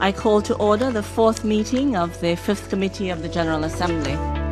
I call to order the fourth meeting of the Fifth Committee of the General Assembly.